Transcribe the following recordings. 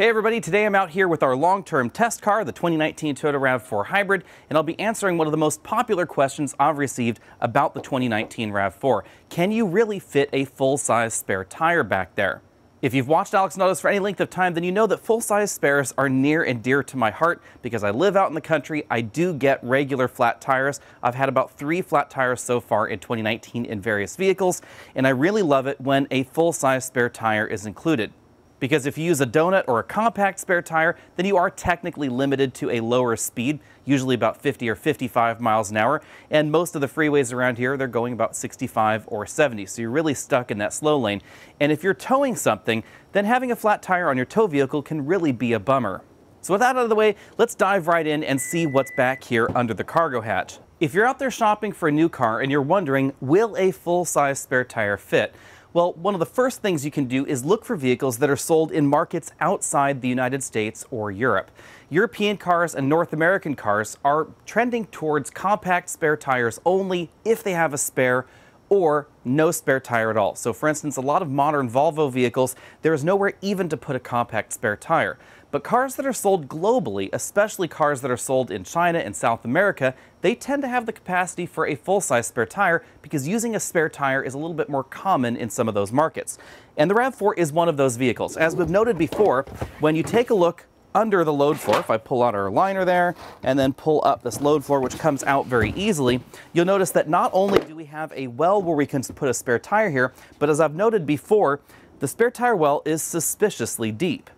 Hey everybody, today I'm out here with our long-term test car, the 2019 Toyota RAV4 Hybrid, and I'll be answering one of the most popular questions I've received about the 2019 RAV4. Can you really fit a full-size spare tire back there? If you've watched Alex Autos for any length of time, then you know that full-size spares are near and dear to my heart because I live out in the country. I do get regular flat tires. I've had about three flat tires so far in 2019 in various vehicles, and I really love it when a full-size spare tire is included because if you use a donut or a compact spare tire, then you are technically limited to a lower speed, usually about 50 or 55 miles an hour. And most of the freeways around here, they're going about 65 or 70. So you're really stuck in that slow lane. And if you're towing something, then having a flat tire on your tow vehicle can really be a bummer. So with that out of the way, let's dive right in and see what's back here under the cargo hatch. If you're out there shopping for a new car and you're wondering, will a full-size spare tire fit? Well, one of the first things you can do is look for vehicles that are sold in markets outside the United States or Europe. European cars and North American cars are trending towards compact spare tires only if they have a spare or no spare tire at all. So for instance, a lot of modern Volvo vehicles, there is nowhere even to put a compact spare tire. But cars that are sold globally, especially cars that are sold in China and South America, they tend to have the capacity for a full-size spare tire because using a spare tire is a little bit more common in some of those markets. And the RAV4 is one of those vehicles. As we've noted before, when you take a look under the load floor, if I pull out our liner there and then pull up this load floor, which comes out very easily, you'll notice that not only do we have a well where we can put a spare tire here, but as I've noted before, the spare tire well is suspiciously deep.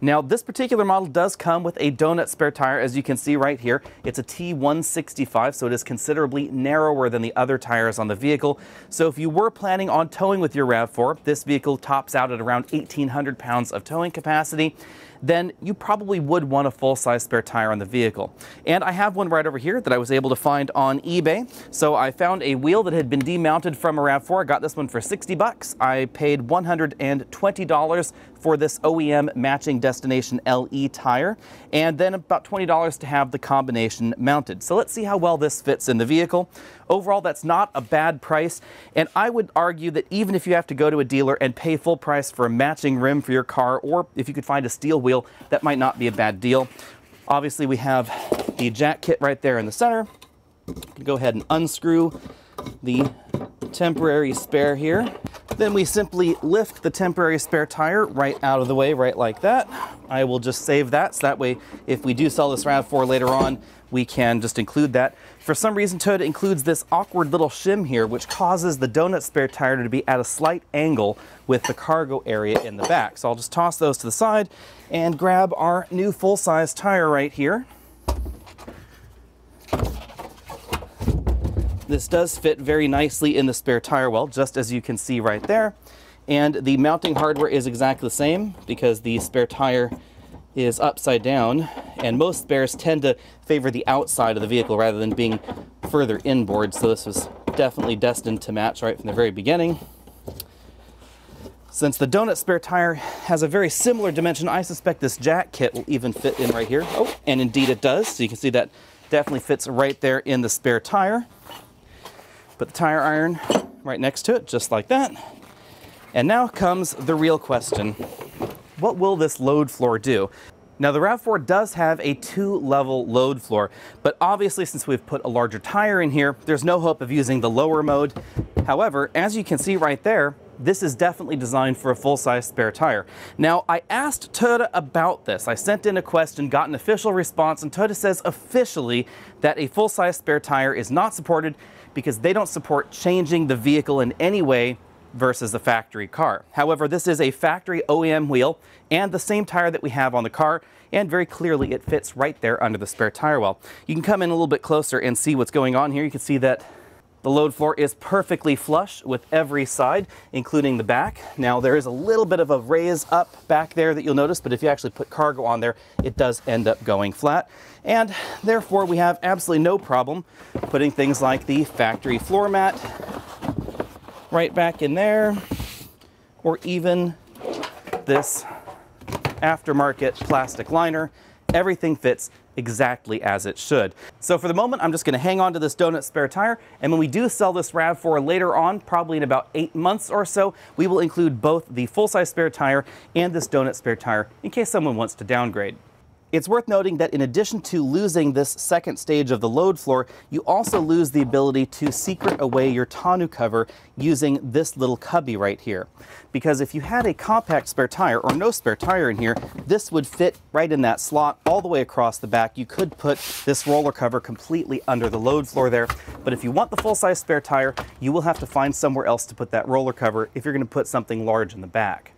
Now, this particular model does come with a donut spare tire, as you can see right here. It's a T165, so it is considerably narrower than the other tires on the vehicle. So if you were planning on towing with your RAV4, this vehicle tops out at around 1,800 pounds of towing capacity then you probably would want a full-size spare tire on the vehicle. And I have one right over here that I was able to find on eBay. So I found a wheel that had been demounted from a RAV4. I got this one for 60 bucks. I paid $120 for this OEM matching Destination LE tire, and then about $20 to have the combination mounted. So let's see how well this fits in the vehicle. Overall, that's not a bad price, and I would argue that even if you have to go to a dealer and pay full price for a matching rim for your car, or if you could find a steel wheel, that might not be a bad deal. Obviously, we have the jack kit right there in the center. Go ahead and unscrew the temporary spare here. Then we simply lift the temporary spare tire right out of the way, right like that. I will just save that, so that way if we do sell this RAV4 later on, we can just include that. For some reason, Toyota includes this awkward little shim here, which causes the donut spare tire to be at a slight angle with the cargo area in the back. So I'll just toss those to the side and grab our new full-size tire right here. This does fit very nicely in the spare tire well, just as you can see right there. And the mounting hardware is exactly the same because the spare tire is upside down and most spares tend to favor the outside of the vehicle rather than being further inboard. So this was definitely destined to match right from the very beginning. Since the donut spare tire has a very similar dimension, I suspect this jack kit will even fit in right here. Oh, and indeed it does. So you can see that definitely fits right there in the spare tire. Put the tire iron right next to it, just like that. And now comes the real question. What will this load floor do? Now the RAV4 does have a two-level load floor, but obviously since we've put a larger tire in here, there's no hope of using the lower mode. However, as you can see right there, this is definitely designed for a full-size spare tire. Now, I asked Toyota about this. I sent in a question, got an official response, and Toyota says officially that a full-size spare tire is not supported because they don't support changing the vehicle in any way versus a factory car. However, this is a factory OEM wheel and the same tire that we have on the car, and very clearly it fits right there under the spare tire well. You can come in a little bit closer and see what's going on here. You can see that the load floor is perfectly flush with every side, including the back. Now there is a little bit of a raise up back there that you'll notice, but if you actually put cargo on there, it does end up going flat. And therefore we have absolutely no problem putting things like the factory floor mat right back in there, or even this aftermarket plastic liner everything fits exactly as it should. So for the moment, I'm just gonna hang on to this donut spare tire, and when we do sell this RAV4 later on, probably in about eight months or so, we will include both the full-size spare tire and this donut spare tire in case someone wants to downgrade. It's worth noting that in addition to losing this second stage of the load floor, you also lose the ability to secret away your tonneau cover using this little cubby right here. Because if you had a compact spare tire or no spare tire in here, this would fit right in that slot all the way across the back. You could put this roller cover completely under the load floor there. But if you want the full-size spare tire, you will have to find somewhere else to put that roller cover if you're going to put something large in the back.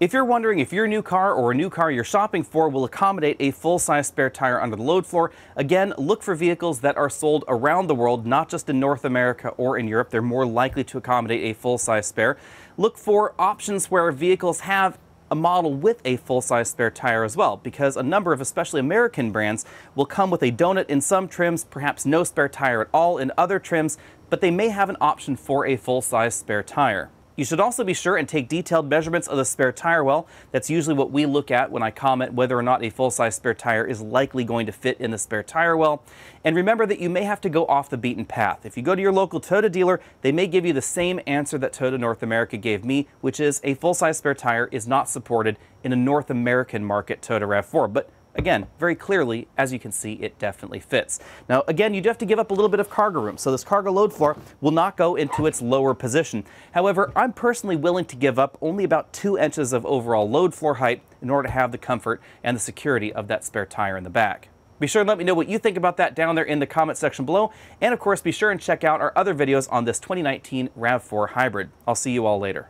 If you're wondering if your new car or a new car you're shopping for will accommodate a full-size spare tire under the load floor, again, look for vehicles that are sold around the world, not just in North America or in Europe. They're more likely to accommodate a full-size spare. Look for options where vehicles have a model with a full-size spare tire as well, because a number of especially American brands will come with a donut in some trims, perhaps no spare tire at all in other trims, but they may have an option for a full-size spare tire. You should also be sure and take detailed measurements of the spare tire well. That's usually what we look at when I comment whether or not a full-size spare tire is likely going to fit in the spare tire well. And remember that you may have to go off the beaten path. If you go to your local Toyota dealer, they may give you the same answer that Toyota North America gave me, which is a full-size spare tire is not supported in a North American market Toyota RAV4. But Again, very clearly, as you can see, it definitely fits. Now, again, you do have to give up a little bit of cargo room, so this cargo load floor will not go into its lower position. However, I'm personally willing to give up only about two inches of overall load floor height in order to have the comfort and the security of that spare tire in the back. Be sure and let me know what you think about that down there in the comment section below. And of course, be sure and check out our other videos on this 2019 RAV4 Hybrid. I'll see you all later.